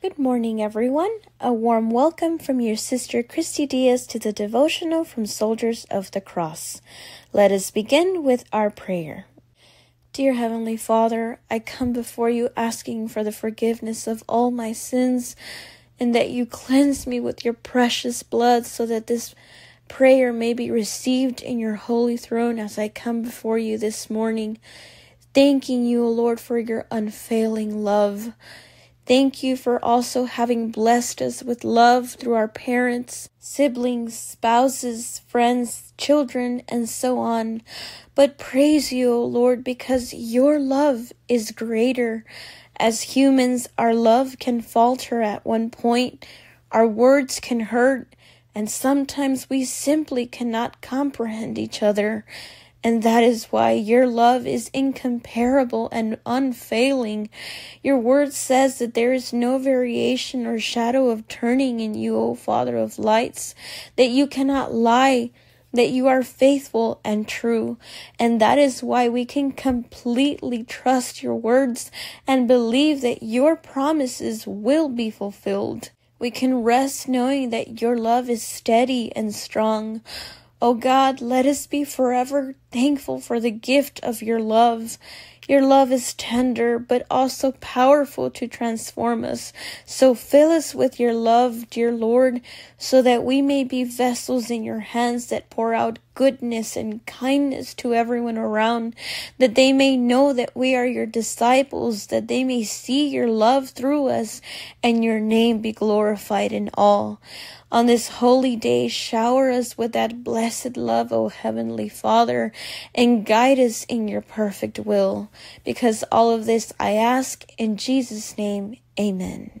Good morning, everyone. A warm welcome from your sister Kristy Diaz to the devotional from Soldiers of the Cross. Let us begin with our prayer. Dear Heavenly Father, I come before you asking for the forgiveness of all my sins and that you cleanse me with your precious blood so that this prayer may be received in your holy throne as I come before you this morning, thanking you, O Lord, for your unfailing love. Thank you for also having blessed us with love through our parents, siblings, spouses, friends, children, and so on. But praise you, O Lord, because your love is greater. As humans, our love can falter at one point, our words can hurt, and sometimes we simply cannot comprehend each other. And that is why your love is incomparable and unfailing. Your word says that there is no variation or shadow of turning in you, O Father of lights, that you cannot lie, that you are faithful and true. And that is why we can completely trust your words and believe that your promises will be fulfilled. We can rest knowing that your love is steady and strong. O oh God, let us be forever thankful for the gift of your love. Your love is tender, but also powerful to transform us. So fill us with your love, dear Lord, so that we may be vessels in your hands that pour out goodness and kindness to everyone around, that they may know that we are your disciples, that they may see your love through us, and your name be glorified in all. On this holy day, shower us with that blessed love, O Heavenly Father, and guide us in your perfect will. Because all of this I ask in Jesus' name, amen.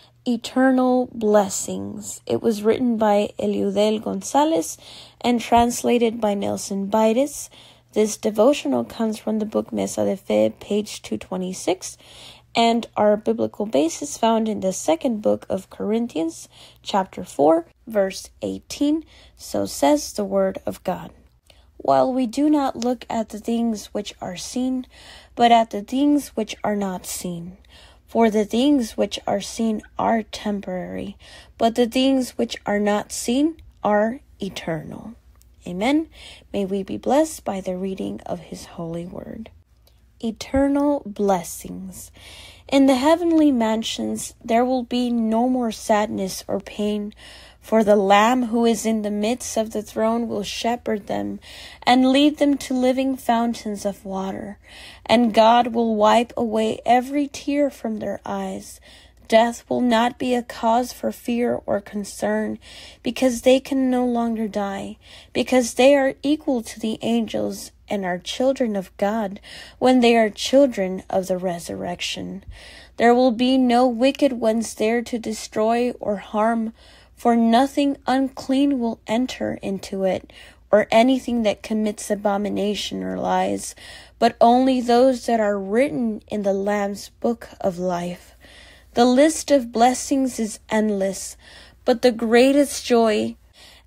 Eternal Blessings. It was written by Eliudel Gonzalez and translated by Nelson Baires. This devotional comes from the book Mesa de Fe, page 226, and our biblical basis found in the second book of Corinthians, chapter 4, verse 18. So says the word of God. While we do not look at the things which are seen, but at the things which are not seen. For the things which are seen are temporary, but the things which are not seen are eternal. Amen. May we be blessed by the reading of His holy word. Eternal blessings. In the heavenly mansions there will be no more sadness or pain for the Lamb who is in the midst of the throne will shepherd them and lead them to living fountains of water, and God will wipe away every tear from their eyes. Death will not be a cause for fear or concern, because they can no longer die, because they are equal to the angels and are children of God when they are children of the resurrection. There will be no wicked ones there to destroy or harm for nothing unclean will enter into it, or anything that commits abomination or lies, but only those that are written in the Lamb's book of life. The list of blessings is endless, but the greatest joy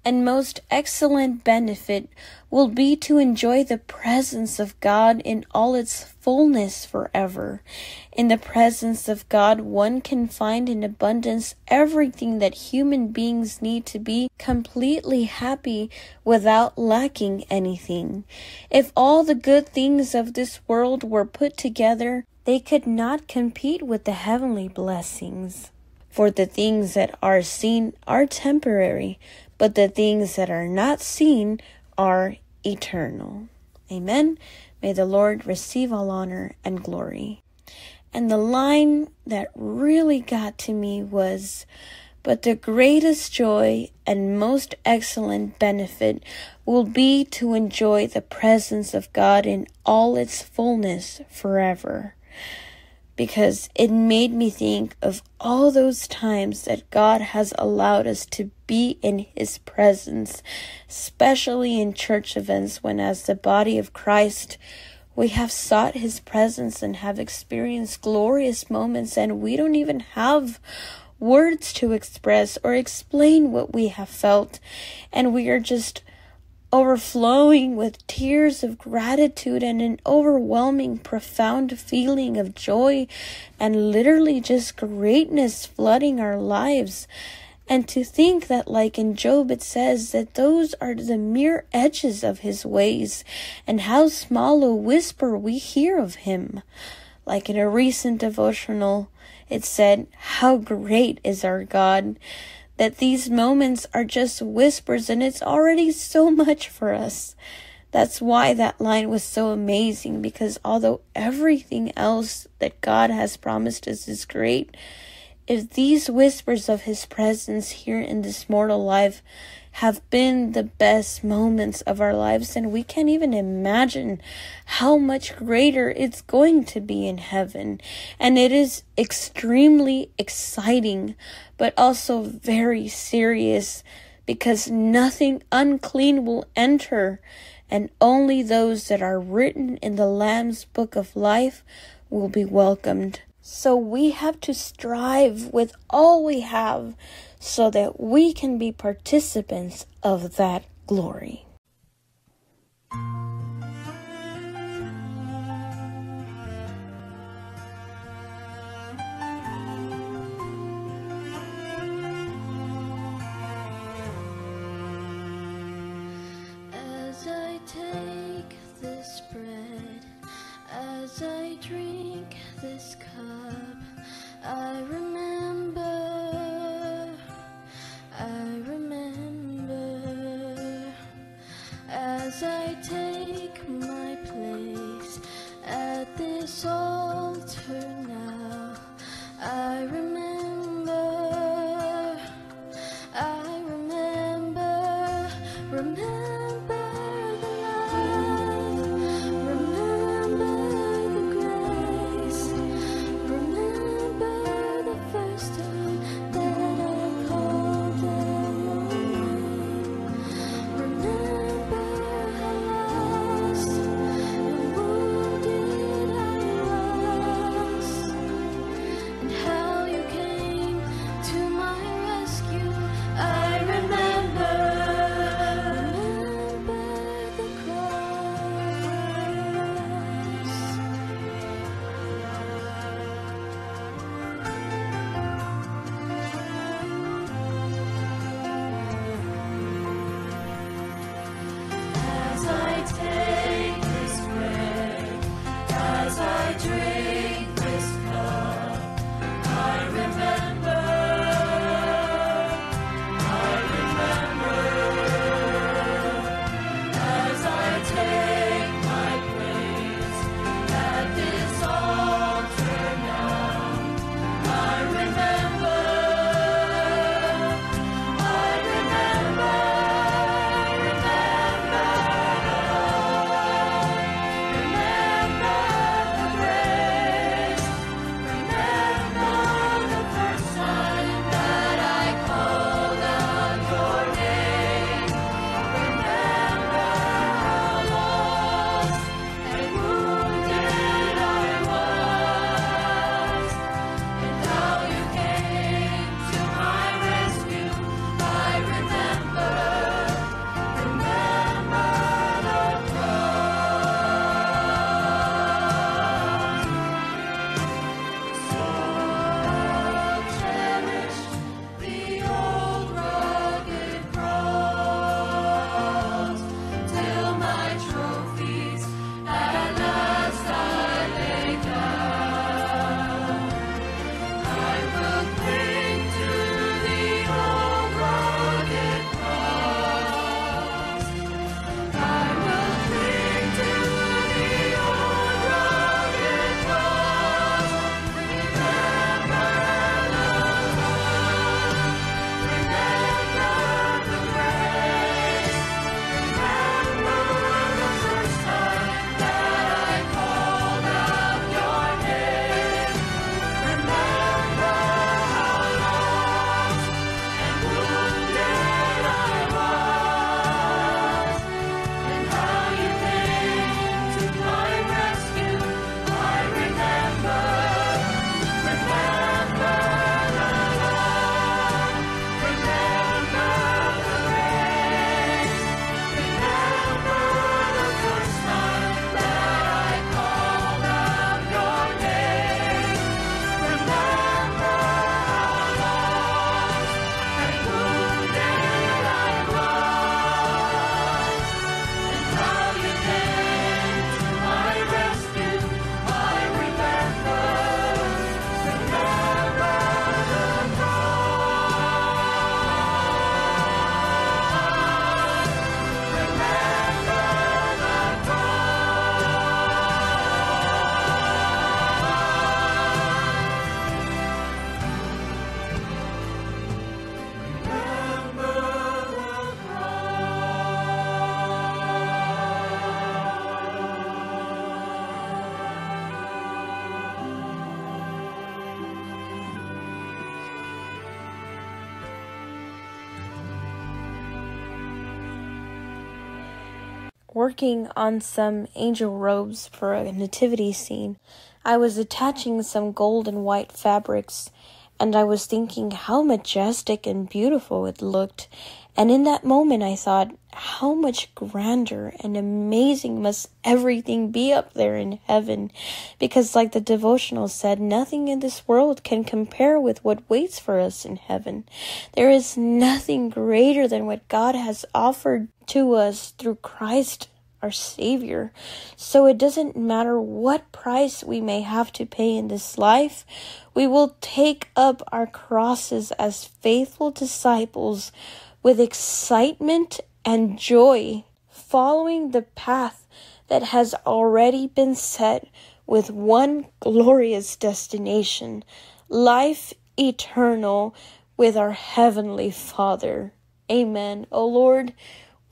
and most excellent benefit will be to enjoy the presence of God in all its fullness forever. In the presence of God, one can find in abundance everything that human beings need to be completely happy without lacking anything. If all the good things of this world were put together, they could not compete with the heavenly blessings. For the things that are seen are temporary, but the things that are not seen are eternal. Amen. May the Lord receive all honor and glory. And the line that really got to me was, but the greatest joy and most excellent benefit will be to enjoy the presence of God in all its fullness forever. Because it made me think of all those times that God has allowed us to be in His presence, especially in church events when, as the body of Christ, we have sought His presence and have experienced glorious moments, and we don't even have words to express or explain what we have felt, and we are just overflowing with tears of gratitude and an overwhelming, profound feeling of joy and literally just greatness flooding our lives. And to think that, like in Job, it says that those are the mere edges of his ways, and how small a whisper we hear of him. Like in a recent devotional, it said, How great is our God! That these moments are just whispers and it's already so much for us. That's why that line was so amazing because although everything else that God has promised us is great, if these whispers of His presence here in this mortal life have been the best moments of our lives, and we can't even imagine how much greater it's going to be in heaven. And it is extremely exciting, but also very serious because nothing unclean will enter, and only those that are written in the Lamb's book of life will be welcomed. So we have to strive with all we have so that we can be participants of that glory. Take working on some angel robes for a nativity scene. I was attaching some gold and white fabrics, and I was thinking how majestic and beautiful it looked. And in that moment, I thought, how much grander and amazing must everything be up there in heaven? Because, like the devotional said, nothing in this world can compare with what waits for us in heaven. There is nothing greater than what God has offered to us through Christ our Savior. So it doesn't matter what price we may have to pay in this life, we will take up our crosses as faithful disciples with excitement and joy, following the path that has already been set with one glorious destination life eternal with our Heavenly Father. Amen. O oh Lord,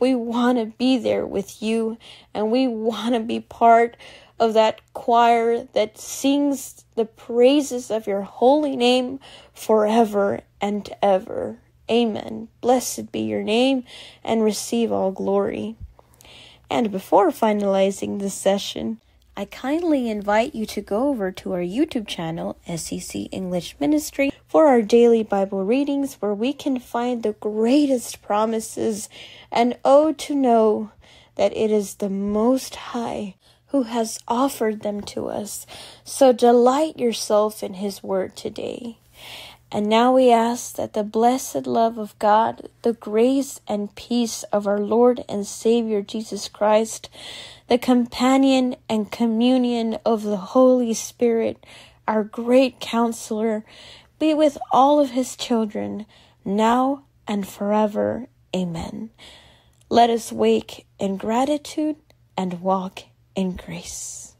we want to be there with you and we want to be part of that choir that sings the praises of your holy name forever and ever. Amen. Blessed be your name and receive all glory. And before finalizing this session, I kindly invite you to go over to our YouTube channel, SCC English Ministry, for our daily Bible readings where we can find the greatest promises and oh to know that it is the Most High who has offered them to us. So delight yourself in His Word today. And now we ask that the blessed love of God, the grace and peace of our Lord and Savior Jesus Christ, the companion and communion of the Holy Spirit, our great counselor, be with all of his children, now and forever. Amen. Let us wake in gratitude and walk in grace.